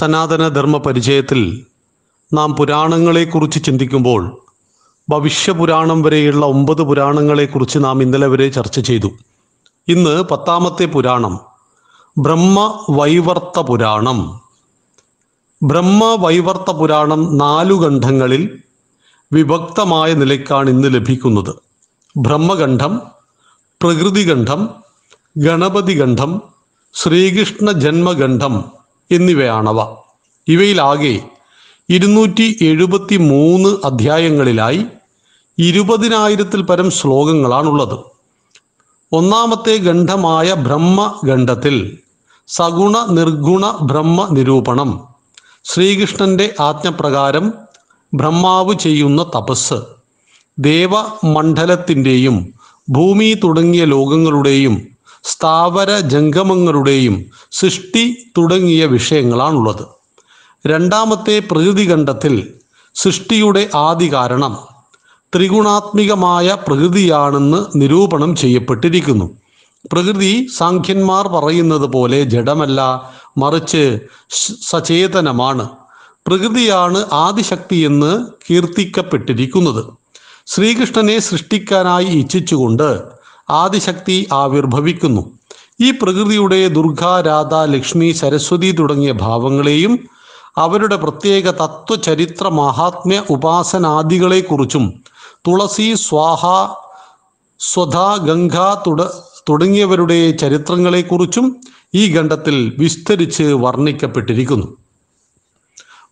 സനാതന ധർമ്മ പരിചയത്തിൽ നാം പുരാണങ്ങളെക്കുറിച്ച് ചിന്തിക്കുമ്പോൾ ഭവിഷ്യപുരാണം വരെയുള്ള ഒമ്പത് പുരാണങ്ങളെക്കുറിച്ച് നാം ഇന്നലെ വരെ ചർച്ച ചെയ്തു. ഇന്ന് പത്താമത്തെ പുരാണം ബ്രഹ്മ വൈവർത്ത പുരാണം ബ്രഹ്മ വൈവർത്ത പുരാണം നാലു ഖണ്ഡങ്ങളിൽ വിഭക്തമായ നിലയ്ക്കാണ് ഇന്ന് ലഭിക്കുന്നത്. ബ്രഹ്മഖണ്ഡം പ്രകൃതിഖണ്ഡം ഗണപതിഖണ്ഡം ശ്രീകൃഷ്ണ ജന്മഖണ്ഡം എന്നിവയാണവ. ഇവയിലാകെ ഇരുന്നൂറ്റി എഴുപത്തി മൂന്ന് അധ്യായങ്ങളിലായി ഇരുപതിനായിരത്തിൽ പരം ശ്ലോകങ്ങളാണുള്ളത്. ഒന്നാമത്തെ ഖണ്ഡമായ ബ്രഹ്മഖണ്ഡത്തിൽ സഗുണ നിർഗുണ ബ്രഹ്മ നിരൂപണം ശ്രീകൃഷ്ണന്റെ ആജ്ഞപ്രകാരം ബ്രഹ്മാവ് ചെയ്യുന്ന തപസ് ദേവമണ്ഡലത്തിന്റെയും ഭൂമി തുടങ്ങിയ ലോകങ്ങളുടെയും സ്ഥാവര ജംഗമങ്ങളുടെയും സൃഷ്ടി തുടങ്ങിയ വിഷയങ്ങളാണുള്ളത്. രണ്ടാമത്തെ പ്രകൃതിഖണ്ഡത്തിൽ സൃഷ്ടിയുടെ ആദി കാരണം ത്രിഗുണാത്മികമായ പ്രകൃതിയാണെന്ന് നിരൂപണം ചെയ്യപ്പെട്ടിരിക്കുന്നു. പ്രകൃതി സാഖ്യന്മാർ പറയുന്നത് പോലെ ജഡമല്ല മറിച്ച് സചേതനമാണ്. പ്രകൃതിയാണ് ആദിശക്തി എന്ന് കീർത്തിക്കപ്പെട്ടിരിക്കുന്നത്. ശ്രീകൃഷ്ണനെ സൃഷ്ടിക്കാനായി ഇച്ഛിച്ചുകൊണ്ട് ആദിശക്തി ആവിർഭവിക്കുന്നു. ഈ പ്രകൃതിയുടെ ദുർഗ രാധ ലക്ഷ്മി സരസ്വതി തുടങ്ങിയ ഭാവങ്ങളെയും അവരുടെ പ്രത്യേക തത്വചരിത്ര മഹാത്മ്യ ഉപാസനാദികളെക്കുറിച്ചും തുളസി സ്വാഹ സ്വധ ഗംഗ തുട തുടങ്ങിയവരുടെ ചരിത്രങ്ങളെക്കുറിച്ചും ഈ ഖണ്ഡത്തിൽ വിസ്തരിച്ച് വർണിക്കപ്പെട്ടിരിക്കുന്നു.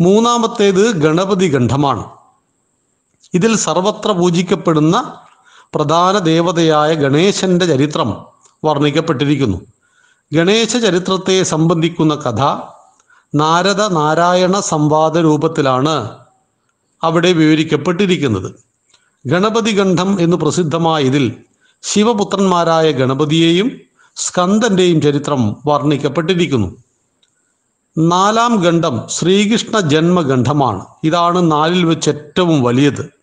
മൂന്നാമത്തേത് ഗണപതി ഖണ്ഡമാണ്. ഇതിൽ സർവത്ര പൂജിക്കപ്പെടുന്ന പ്രധാന ദേവതയായ ഗണേശന്റെ ചരിത്രം വർണിക്കപ്പെട്ടിരിക്കുന്നു. ഗണേശ ചരിത്രത്തെ സംബന്ധിക്കുന്ന കഥ നാരദ നാരായണ സംവാദ രൂപത്തിലാണ് അവിടെ വിവരിക്കപ്പെട്ടിരിക്കുന്നത്. ഗണപതി ഗണ്ഠം എന്ന് പ്രസിദ്ധമായ ഇതിൽ ശിവപുത്രന്മാരായ ഗണപതിയെയും സ്കന്ദന്റെയും ചരിത്രം വർണിക്കപ്പെട്ടിരിക്കുന്നു. നാലാം ഖണ്ഡം ശ്രീകൃഷ്ണ ജന്മഗണ്ഠമാണ് ഇതാണ് നാലിൽ വെച്ച് ഏറ്റവും വലിയത്.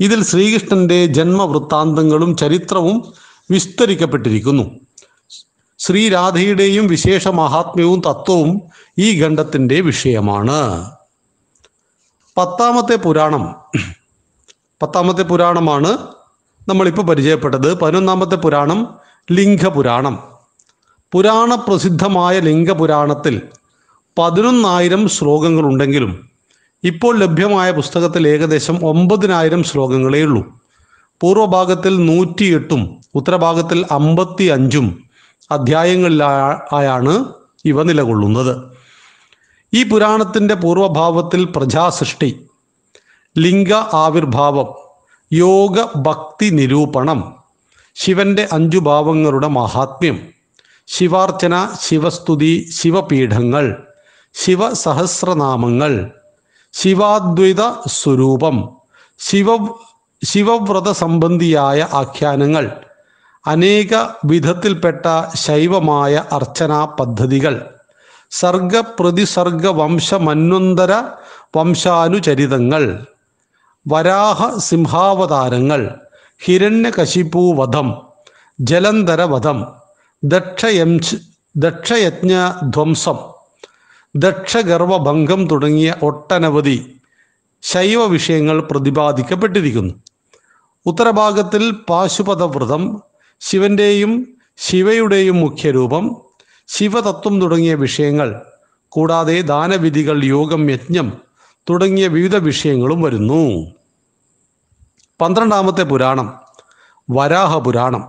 ഇതിൽ ശ്രീകൃഷ്ണന്റെ ജന്മവൃത്താന്തങ്ങളും ചരിത്രവും വിസ്തരിക്കപ്പെട്ടിരിക്കുന്നു. ശ്രീരാധയുടെയും വിശേഷ മഹാത്മ്യവും തത്വവും ഈ ഖണ്ഡത്തിന്റെ വിഷയമാണ്. പത്താമത്തെ പുരാണം. പത്താമത്തെ പുരാണമാണ് നമ്മളിപ്പോൾ പരിചയപ്പെട്ടത്. പതിനൊന്നാമത്തെ പുരാണം ലിംഗപുരാണം. പുരാണ പ്രസിദ്ധമായ ലിംഗപുരാണത്തിൽ പതിനൊന്നായിരം ശ്ലോകങ്ങളുണ്ടെങ്കിലും ഇപ്പോൾ ലഭ്യമായ പുസ്തകത്തിൽ ഏകദേശം ഒമ്പതിനായിരം ശ്ലോകങ്ങളേ ഉള്ളൂ. പൂർവഭാഗത്തിൽ നൂറ്റിയെട്ടും ഉത്തരഭാഗത്തിൽ അമ്പത്തി അഞ്ചും അധ്യായങ്ങളിലായാണ് ഇവ നിലകൊള്ളുന്നത്. ഈ പുരാണത്തിന്റെ പൂർവഭാവത്തിൽ പ്രജാസൃഷ്ടി ലിംഗ ആവിർഭാവം യോഗ ഭക്തി നിരൂപണം ശിവന്റെ അഞ്ചു ഭാവങ്ങളുടെ മഹാത്മ്യം ശിവാർച്ചന ശിവസ്തുതി ശിവപീഠങ്ങൾ ശിവസഹസ്രനാമങ്ങൾ ശിവാദ്വൈത സ്വരൂപം ശിവ ശിവവ്രത സംബന്ധിയായ ആഖ്യാനങ്ങൾ അനേക വിധത്തിൽപ്പെട്ട ശൈവമായ അർച്ചനാ പദ്ധതികൾ സർഗ പ്രതിസർഗ വംശ മന്വന്തര വംശാനുചരിതങ്ങൾ വരാഹ സിംഹാവതാരങ്ങൾ ഹിരണ്യകശിപൂ വധം ജലന്ധര വധം ദക്ഷയംശ് ദക്ഷയജ്ഞ ധ്വംസം ദക്ഷഗർഭഭംഗം തുടങ്ങിയ ഒട്ടനവധി ശൈവ വിഷയങ്ങൾ പ്രതിപാദിക്കപ്പെട്ടിരിക്കുന്നു. ഉത്തരഭാഗത്തിൽ പാശുപതവ്രതം ശിവന്റെയും ശിവയുടെയും മുഖ്യരൂപം ശിവതത്വം തുടങ്ങിയ വിഷയങ്ങൾ കൂടാതെ ദാനവിധികൾ യോഗം യജ്ഞം തുടങ്ങിയ വിവിധ വിഷയങ്ങളും വരുന്നു. പന്ത്രണ്ടാമത്തെ പുരാണം വരാഹ പുരാണം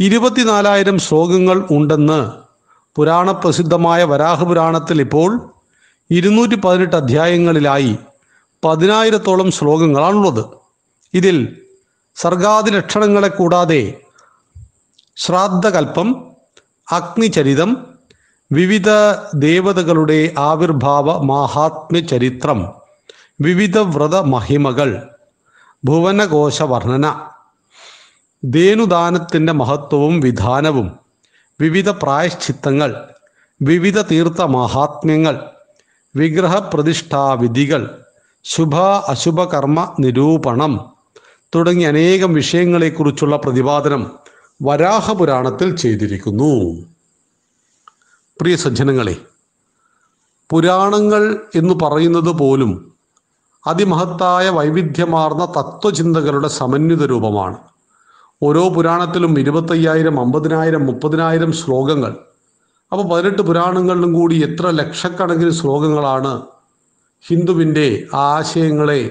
ഇരുപത്തിനാലായിരം ശ്ലോകങ്ങൾ ഉണ്ടെന്ന് പുരാണ പ്രസിദ്ധമായ വരാഹപുരാണത്തിൽ ഇപ്പോൾ ഇരുന്നൂറ്റി പതിനെട്ട് അധ്യായങ്ങളിലായി പതിനായിരത്തോളം ശ്ലോകങ്ങളാണുള്ളത്. ഇതിൽ സർഗാദി ലക്ഷണങ്ങളെ കൂടാതെ ശ്രാദ്ധകൽപ്പം അഗ്നിചരിതം വിവിധ ദേവതകളുടെ ആവിർഭാവ മാഹാത്മ്യ ചരിത്രം വിവിധ വ്രത മഹിമകൾ ഭുവനകോശ വർണന ദേനുദാനത്തിന്റെ മഹത്വവും വിധാനവും വിവിധ പ്രായശ്ചിത്തങ്ങൾ വിവിധ തീർത്ഥ മഹാത്മ്യങ്ങൾ വിഗ്രഹ പ്രതിഷ്ഠാവിധികൾ ശുഭ അശുഭ കർമ്മ നിരൂപണം തുടങ്ങി അനേകം വിഷയങ്ങളെക്കുറിച്ചുള്ള പ്രതിപാദനം വരാഹപുരാണത്തിൽ ചെയ്തിരിക്കുന്നു. പ്രിയ സജ്ജനങ്ങളെ പുരാണങ്ങൾ എന്ന് പറയുന്നത് പോലും അതിമഹത്തായ വൈവിധ്യമാർന്ന തത്വചിന്തകളുടെ സമന്വിത രൂപമാണ്. ഓരോ പുരാണത്തിലും ഇരുപത്തയ്യായിരം അമ്പതിനായിരം മുപ്പതിനായിരം ശ്ലോകങ്ങൾ. അപ്പോൾ പതിനെട്ട് പുരാണങ്ങളിലും കൂടി എത്ര ലക്ഷക്കണക്കിന് ശ്ലോകങ്ങളാണ് ഹിന്ദുവിന്റെ ആശയങ്ങളെ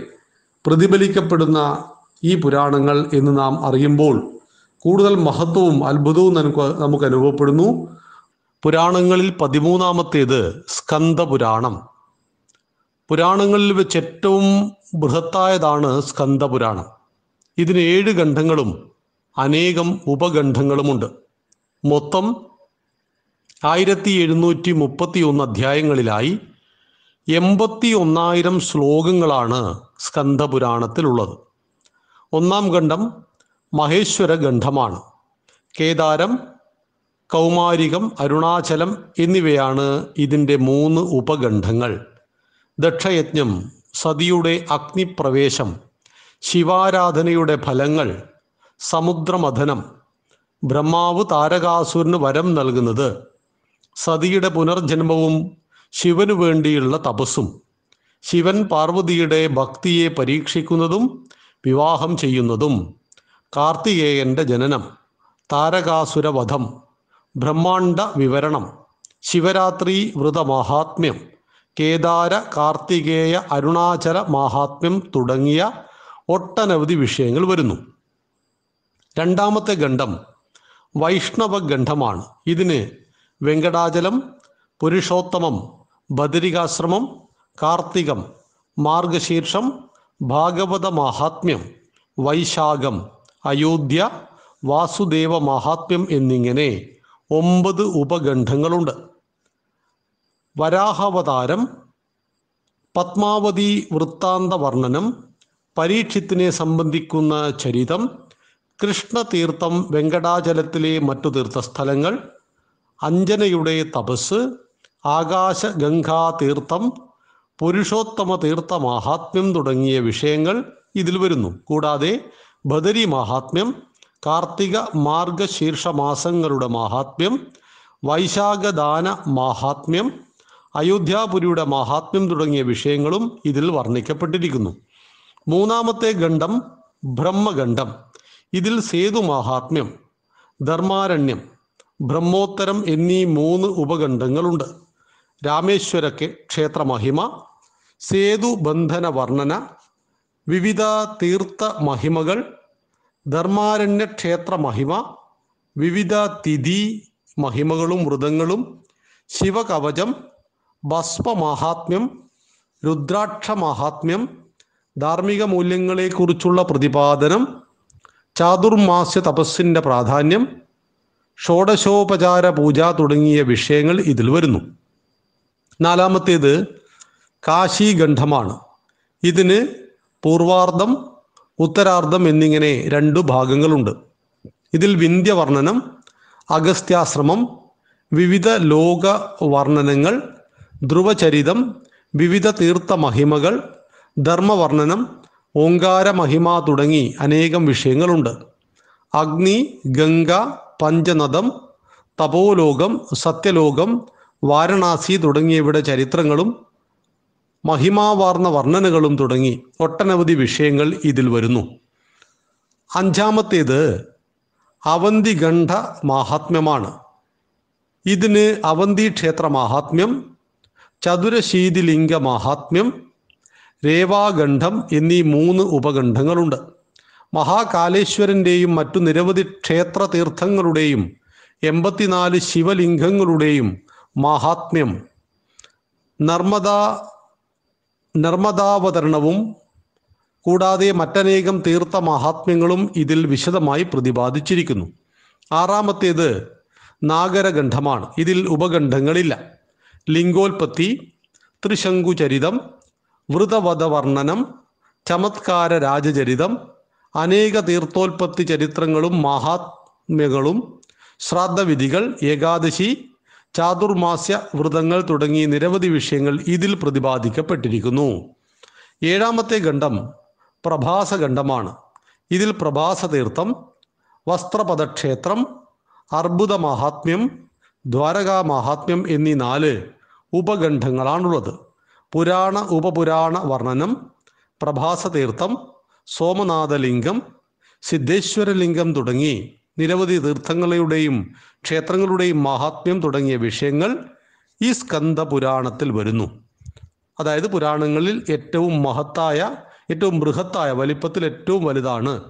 പ്രതിഫലിക്കപ്പെടുന്ന ഈ പുരാണങ്ങൾ എന്ന് നാം അറിയുമ്പോൾ കൂടുതൽ മഹത്വവും അത്ഭുതവും നമുക്ക് അനുഭവപ്പെടുന്നു. പുരാണങ്ങളിൽ പതിമൂന്നാമത്തേത് സ്കന്ദപുരാണം. പുരാണങ്ങളിൽ വെച്ച് ഏറ്റവും ബൃഹത്തായതാണ് സ്കന്ദപുരാണം. ഇതിന് ഏഴ് ഖണ്ഡങ്ങളും അനേകം ഉപഖണ്ഡങ്ങളുമുണ്ട് മൊത്തം ആയിരത്തി എഴുന്നൂറ്റി മുപ്പത്തി ഒന്ന് അധ്യായങ്ങളിലായി എൺപത്തി ഒന്നായിരം ശ്ലോകങ്ങളാണ് സ്കന്ധപുരാണത്തിലുള്ളത്. ഒന്നാം ഖണ്ഡം മഹേശ്വര ഖണ്ഡമാണ് കേദാരം കൗമാരികം അരുണാചലം എന്നിവയാണ് ഇതിന്റെ മൂന്ന് ഉപഖണ്ഡങ്ങൾ ദക്ഷയജ്ഞം സതിയുടെ അഗ്നിപ്രവേശം ശിവാരാധനയുടെ ഫലങ്ങൾ സമുദ്രമഥനം. ബ്രഹ്മാവ് താരകാസുരന് വരം നൽകുന്നത്. സതിയുടെ പുനർജന്മവും ശിവനു വേണ്ടിയുള്ള തപസ്സും. ശിവൻ പാർവതിയുടെ ഭക്തിയെ പരീക്ഷിക്കുന്നതും വിവാഹം ചെയ്യുന്നതും. കാർത്തികേയന്റെ ജനനം. താരകാസുരവധം. ബ്രഹ്മാണ്ട വിവരണം. ശിവരാത്രി വ്രതമാഹാത്മ്യം. കേദാര കാർത്തികേയ അരുണാചല മാഹാത്മ്യം തുടങ്ങിയ ഒട്ടനവധി വിഷയങ്ങൾ വരുന്നു. രണ്ടാമത്തെ ഖണ്ഡം വൈഷ്ണവ ഖണ്ഡമാണ് ഇതിന് വെങ്കടാചലം പുരുഷോത്തമം ബദരികാശ്രമം കാർത്തികം മാർഗശീർഷം ഭാഗവത മാഹാത്മ്യം വൈശാഖം അയോധ്യ വാസുദേവ മാഹാത്മ്യം എന്നിങ്ങനെ ഒമ്പത് ഉപഖണ്ഡങ്ങളുണ്ട്. വരാഹാവതാരം പത്മാവതി വൃത്താന്ത വർണനം പരീക്ഷത്തിനെ സംബന്ധിക്കുന്ന ചരിതം കൃഷ്ണതീർത്ഥം വെങ്കടാചലത്തിലെ മറ്റു തീർത്ഥസ്ഥലങ്ങൾ അഞ്ജനയുടെ തപസ് ആകാശഗംഗാ തീർത്ഥം പുരുഷോത്തമ തീർത്ഥ മാഹാത്മ്യം തുടങ്ങിയ വിഷയങ്ങൾ ഇതിൽ വരുന്നു. കൂടാതെ ബദരി മാഹാത്മ്യം കാർത്തിക മാർഗശീർഷ മാസങ്ങളുടെ മാഹാത്മ്യം വൈശാഖദാന മാഹാത്മ്യം അയോധ്യാപുരിയുടെ മാഹാത്മ്യം തുടങ്ങിയ വിഷയങ്ങളും ഇതിൽ വർണിക്കപ്പെട്ടിരിക്കുന്നു. മൂന്നാമത്തെ ഖണ്ഡം ബ്രഹ്മഖണ്ഡം. ഇതിൽ സേതു മാഹാത്മ്യം ധർമാരണ്യം ബ്രഹ്മോത്തരം എന്നീ മൂന്ന് ഉപഖണ്ഡങ്ങളുണ്ട്. രാമേശ്വരക്ക് ക്ഷേത്രമഹിമ ക്ഷേത്ര മഹിമ സേതു ബന്ധന വർണന വിവിധ തീർത്ഥ മഹിമകൾ ധർമാരണ്യ ക്ഷേത്ര മഹിമ വിവിധ തിഥി മഹിമകളും വ്രതങ്ങളും ശിവകവചം ഭസ്മമാഹാത്മ്യം രുദ്രാക്ഷ മാഹാത്മ്യം ധാർമ്മിക മൂല്യങ്ങളെക്കുറിച്ചുള്ള പ്രതിപാദനം ചാതുർമാസ്യ തപസ്സിന്റെ പ്രാധാന്യം ഷോഡശോപചാര പൂജ തുടങ്ങിയ വിഷയങ്ങൾ ഇതിൽ വരുന്നു. നാലാമത്തേത് കാശീഖണ്ഡമാണ് ഇതിന് പൂർവാർദ്ധം ഉത്തരാർദ്ധം എന്നിങ്ങനെ രണ്ടു ഭാഗങ്ങളുണ്ട്. ഇതിൽ വിന്ധ്യവർണനം അഗസ്ത്യാശ്രമം വിവിധ ലോക വർണനങ്ങൾ ധ്രുവചരിതം വിവിധ തീർത്ഥ മഹിമകൾ ധർമ്മവർണനം ഓങ്കാര മഹിമ തുടങ്ങി അനേകം വിഷയങ്ങളുണ്ട്. അഗ്നി ഗംഗ പഞ്ചനദം തപോലോകം സത്യലോകം വാരണാസി തുടങ്ങിയവയുടെ ചരിത്രങ്ങളും മഹിമാവാർന്ന വർണനകളും തുടങ്ങി ഒട്ടനവധി വിഷയങ്ങൾ ഇതിൽ വരുന്നു. അഞ്ചാമത്തേത് അവന്തിഗണ്ഠ മാഹാത്മ്യമാണ്. ഇതിന് അവന്തി ക്ഷേത്ര മാഹാത്മ്യം ചതുരശീതിലിംഗ മാഹാത്മ്യം രേവാഖണ്ഡം എന്നീ മൂന്ന് ഉപഖണ്ഡങ്ങളുണ്ട് മഹാകാലേശ്വരന്റെയും മറ്റു നിരവധി ക്ഷേത്ര തീർത്ഥങ്ങളുടെയും എൺപത്തിനാല് ശിവലിംഗങ്ങളുടെയും മഹാത്മ്യം. നർമ്മദാ നർമ്മദാവതരണവും കൂടാതെ മറ്റനേകം തീർത്ഥ മഹാത്മ്യങ്ങളും ഇതിൽ വിശദമായി പ്രതിപാദിച്ചിരിക്കുന്നു. ആറാമത്തേത് നാഗരഗണ്ഠമാണ് ഇതിൽ ഉപഖണ്ഡങ്ങളില്ല ലിംഗോൽപത്തി ത്രിശങ്കുചരിതം വൃതവധവർണനം ചമത്കാര രാജചരിതം അനേക തീർത്ഥോൽപത്തി ചരിത്രങ്ങളും മഹാത്മ്യങ്ങളും ശ്രാദ്ധവിധികൾ ഏകാദശി ചാതുർമാസ്യ വ്രതങ്ങൾ തുടങ്ങി നിരവധി വിഷയങ്ങൾ ഇതിൽ പ്രതിപാദിക്കപ്പെട്ടിരിക്കുന്നു. ഏഴാമത്തെ ഖണ്ഡം പ്രഭാസഖണ്ഡമാണ്. ഇതിൽ പ്രഭാസതീർത്ഥം വസ്ത്രപദക്ഷേത്രം അർബുദ മഹാത്മ്യം ദ്വാരകാ മഹാത്മ്യം എന്നീ നാല് ഉപഖണ്ഡങ്ങളാണുള്ളത്. പുരാണ ഉപപുരാണ വർണനം പ്രഭാസതീർത്ഥം സോമനാഥലിംഗം സിദ്ധേശ്വരലിംഗം തുടങ്ങി നിരവധി തീർത്ഥങ്ങളുടെയും ക്ഷേത്രങ്ങളുടെയും മഹാത്മ്യം തുടങ്ങിയ വിഷയങ്ങൾ ഈ സ്കന്ധ പുരാണത്തിൽ വരുന്നു. അതായത് പുരാണങ്ങളിൽ ഏറ്റവും മഹത്തായ ഏറ്റവും ബൃഹത്തായ വലിപ്പത്തിൽ ഏറ്റവും വലുതാണ്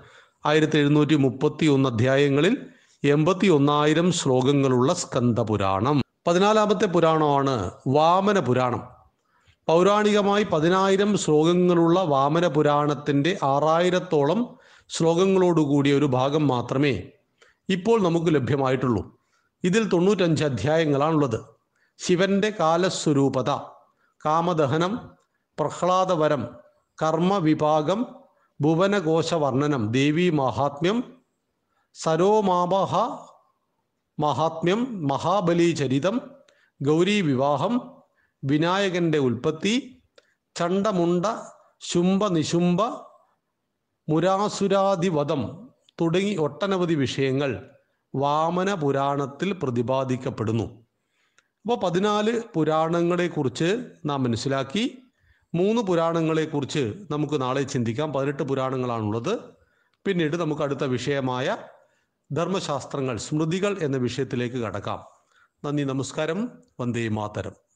ആയിരത്തി എഴുന്നൂറ്റി മുപ്പത്തി ഒന്ന് അധ്യായങ്ങളിൽ എൺപത്തി ഒന്നായിരം ശ്ലോകങ്ങളുള്ള സ്കന്ധ പുരാണം പതിനാലാമത്തെ പുരാണമാണ് വാമന പുരാണം പൗരാണികമായി പതിനായിരം ശ്ലോകങ്ങളുള്ള വാമന പുരാണത്തിന്റെ ആറായിരത്തോളം ശ്ലോകങ്ങളോടുകൂടിയ ഒരു ഭാഗം മാത്രമേ ഇപ്പോൾ നമുക്ക് ലഭ്യമായിട്ടുള്ളൂ. ഇതിൽ തൊണ്ണൂറ്റഞ്ച് അധ്യായങ്ങളാണുള്ളത്. ശിവന്റെ കാലസ്വരൂപത കാമദഹനം പ്രഹ്ലാദവരം കർമ്മവിഭാഗം ഭുവനകോശ വർണനം ദേവീ മാഹാത്മ്യം സരോമാപഹ മഹാത്മ്യം മഹാബലി ചരിതം ഗൗരി വിവാഹം വിനായകന്റെ ഉൽപ്പത്തി ചണ്ടമുണ്ട ശുംഭ നിശുംഭ മുരാസുരാധിവധം തുടങ്ങി ഒട്ടനവധി വിഷയങ്ങൾ വാമന പുരാണത്തിൽ പ്രതിപാദിക്കപ്പെടുന്നു. അപ്പോൾ പതിനാല് പുരാണങ്ങളെക്കുറിച്ച് നാം മനസ്സിലാക്കി. മൂന്ന് പുരാണങ്ങളെ കുറിച്ച് നമുക്ക് നാളെ ചിന്തിക്കാം. പതിനെട്ട് പുരാണങ്ങളാണുള്ളത്. പിന്നീട് നമുക്ക് അടുത്ത വിഷയമായ ധർമ്മശാസ്ത്രങ്ങൾ സ്മൃതികൾ എന്ന വിഷയത്തിലേക്ക് കടക്കാം. നന്ദി നമസ്കാരം. വന്ദേ മാതരം.